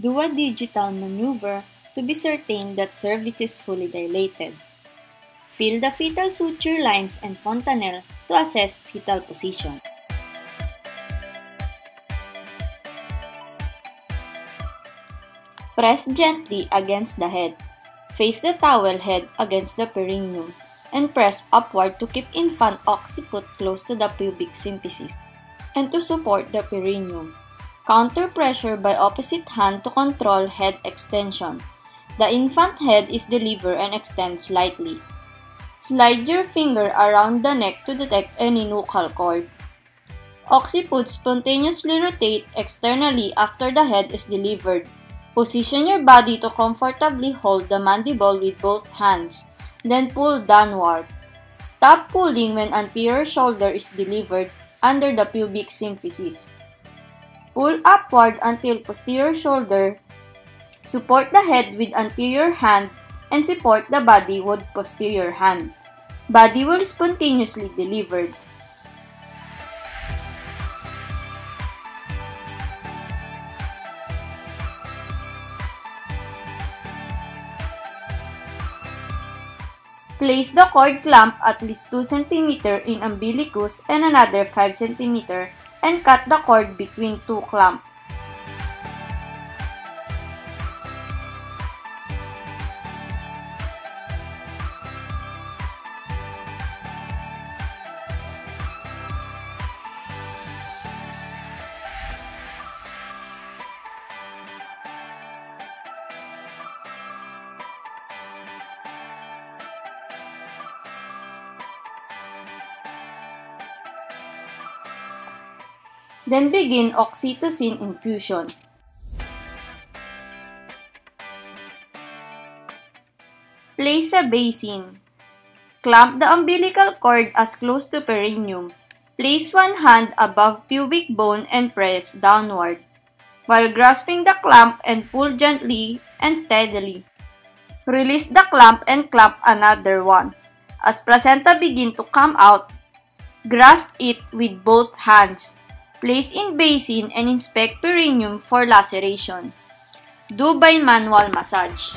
Do a digital maneuver to be certain that cervix is fully dilated. Feel the fetal suture lines and fontanelle to assess fetal position. Press gently against the head. Face the towel head against the perineum and press upward to keep infant occiput close to the pubic symphysis and to support the perineum. Counter pressure by opposite hand to control head extension. The infant head is delivered and extends slightly. Slide your finger around the neck to detect any nuchal cord. Occiput spontaneously rotate externally after the head is delivered. Position your body to comfortably hold the mandible with both hands, then pull downward. Stop pulling when anterior shoulder is delivered under the pubic symphysis. Pull upward until posterior shoulder. Support the head with anterior hand and support the body with posterior hand. Body will spontaneously delivered. Place the cord clamp at least 2 cm in umbilicus and another 5 cm and cut the cord between two clamps. Then begin oxytocin infusion. Place a basin. Clamp the umbilical cord as close to perineum. Place one hand above pubic bone and press downward, while grasping the clamp and pull gently and steadily. Release the clamp and clamp another one. As placenta begin to come out, grasp it with both hands. Place in basin and inspect perineum for laceration. Do by manual massage.